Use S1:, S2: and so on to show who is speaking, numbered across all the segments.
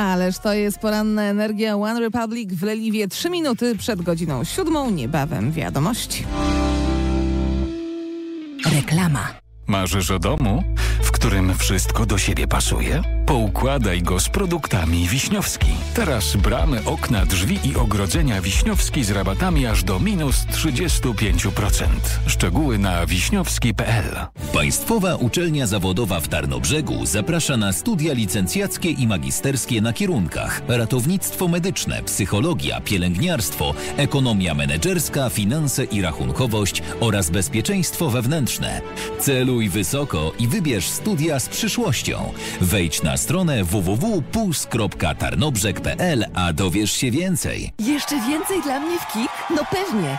S1: Ależ to jest poranna energia One Republic w Leliwie. Trzy minuty przed godziną siódmą. Niebawem wiadomości.
S2: Reklama.
S3: Marzysz o domu, w którym wszystko do siebie pasuje? Poukładaj go z produktami Wiśniowski. Teraz bramy, okna, drzwi i ogrodzenia Wiśniowski z rabatami aż do minus 35%. Szczegóły na wiśniowski.pl
S4: Państwowa Uczelnia Zawodowa w Tarnobrzegu zaprasza na studia licencjackie i magisterskie na kierunkach ratownictwo medyczne, psychologia, pielęgniarstwo, ekonomia menedżerska, finanse i rachunkowość oraz bezpieczeństwo wewnętrzne. Celuj wysoko i wybierz studia z przyszłością. Wejdź na stronę www.puls.tarnobrzeg.pl, a dowiesz się więcej.
S2: Jeszcze więcej dla mnie w KIK? No pewnie!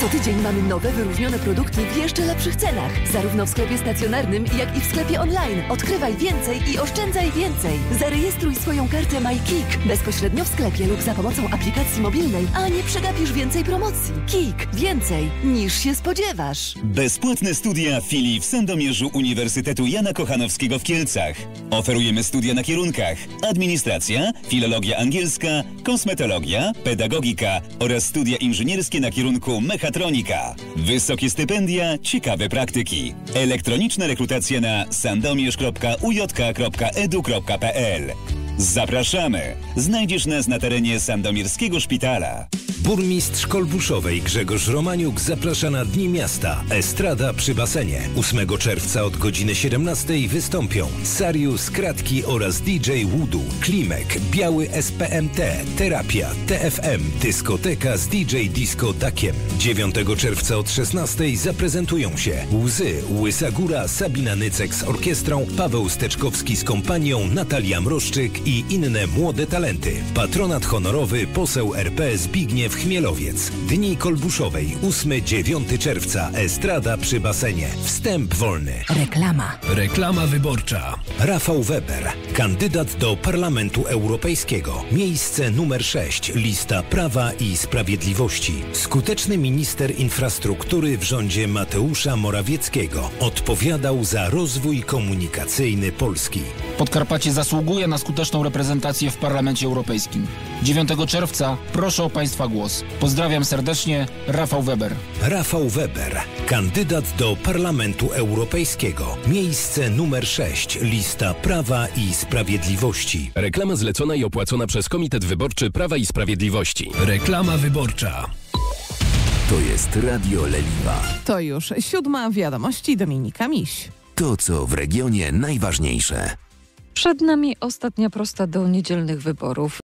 S2: Co tydzień mamy nowe, wyróżnione produkty w jeszcze lepszych cenach. Zarówno w sklepie stacjonarnym, jak i w sklepie online. Odkrywaj więcej i oszczędzaj więcej. Zarejestruj swoją kartę MyKik bezpośrednio w sklepie lub za pomocą aplikacji mobilnej, a nie przegapisz więcej promocji. KIK. Więcej niż się spodziewasz.
S5: Bezpłatne studia w filii w Sandomierzu Uniwersytetu Jana Kochanowskiego w Kielcach. Oferujemy studia na kierunkach administracja, filologia angielska, kosmetologia, pedagogika oraz studia inżynierskie na kierunku mechatronika. Wysokie stypendia, ciekawe praktyki. Elektroniczna rekrutacja na sandomierz.ujk.edu.pl Zapraszamy! Znajdziesz nas na terenie Sandomierskiego Szpitala.
S6: Burmistrz Kolbuszowej Grzegorz Romaniuk zaprasza na Dni Miasta. Estrada przy basenie. 8 czerwca od godziny 17 wystąpią Sarius, Kratki oraz DJ Voodoo, Klimek, Biały SPMT, Terapia, TFM, Dyskoteka z DJ Disco Dakiem. 9 czerwca od 16 zaprezentują się Łzy, Łysa Góra, Sabina Nycek z orkiestrą, Paweł Steczkowski z kompanią, Natalia Mroszczyk i inne młode talenty. Patronat honorowy poseł RP Zbigniew Chmielowiec. Dni Kolbuszowej 8-9 czerwca. Estrada przy basenie. Wstęp wolny.
S2: Reklama.
S6: Reklama wyborcza. Rafał Weber, kandydat do Parlamentu Europejskiego. Miejsce numer 6. Lista Prawa i Sprawiedliwości. Skuteczny minister infrastruktury w rządzie Mateusza Morawieckiego. Odpowiadał za rozwój komunikacyjny Polski.
S7: Podkarpacie zasługuje na skuteczną reprezentację w Parlamencie Europejskim. 9 czerwca proszę o Państwa głos. Pozdrawiam serdecznie, Rafał Weber.
S6: Rafał Weber, kandydat do Parlamentu Europejskiego. Miejsce numer 6. Lista Prawa i Sprawiedliwości.
S8: Reklama zlecona i opłacona przez Komitet Wyborczy Prawa i Sprawiedliwości.
S6: Reklama wyborcza.
S4: To jest Radio Leliwa.
S1: To już siódma wiadomości Dominika Miś.
S4: To, co w regionie najważniejsze.
S9: Przed nami ostatnia prosta do niedzielnych wyborów.